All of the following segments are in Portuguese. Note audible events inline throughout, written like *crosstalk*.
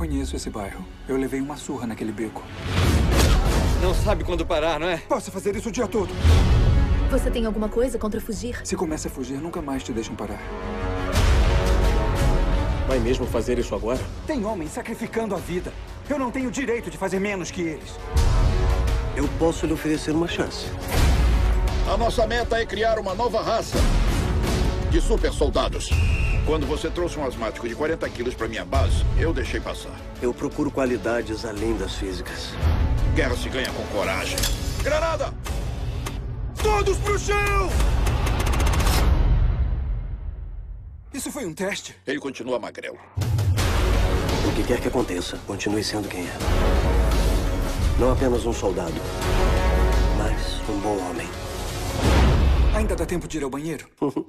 Conheço esse bairro. Eu levei uma surra naquele beco. Não sabe quando parar, não é? Posso fazer isso o dia todo. Você tem alguma coisa contra fugir? Se começa a fugir, nunca mais te deixam parar. Vai mesmo fazer isso agora? Tem homens sacrificando a vida. Eu não tenho direito de fazer menos que eles. Eu posso lhe oferecer uma chance. A nossa meta é criar uma nova raça de super soldados. Quando você trouxe um asmático de 40 quilos para minha base, eu deixei passar. Eu procuro qualidades além das físicas. Guerra se ganha com coragem. Granada! Todos pro chão! Isso foi um teste. Ele continua magrelo. O que quer que aconteça, continue sendo quem é. Não apenas um soldado, mas um bom homem. Ainda dá tempo de ir ao banheiro? *laughs*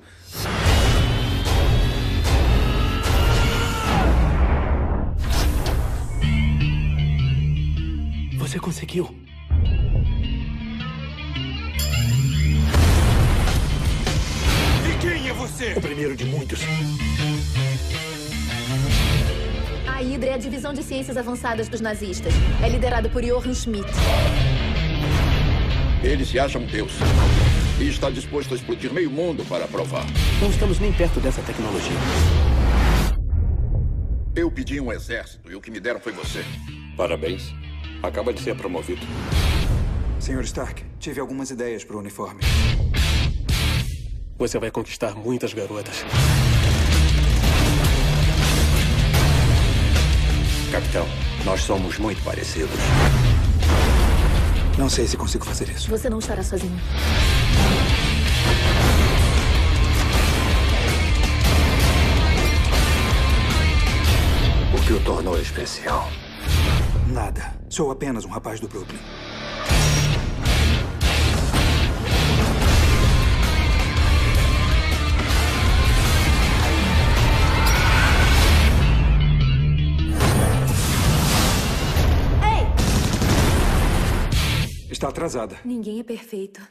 Você conseguiu. E quem é você? O primeiro de muitos. A Hydra é a divisão de ciências avançadas dos nazistas. É liderada por Johann Schmidt. Ele se acha um deus. E está disposto a explodir meio mundo para provar. Não estamos nem perto dessa tecnologia. Eu pedi um exército e o que me deram foi você. Parabéns. Acaba de ser promovido. Senhor Stark, tive algumas ideias para o uniforme. Você vai conquistar muitas garotas. Capitão, nós somos muito parecidos. Não sei se consigo fazer isso. Você não estará sozinho. O que o tornou especial? Nada. Sou apenas um rapaz do Brooklyn. Está atrasada. Ninguém é perfeito.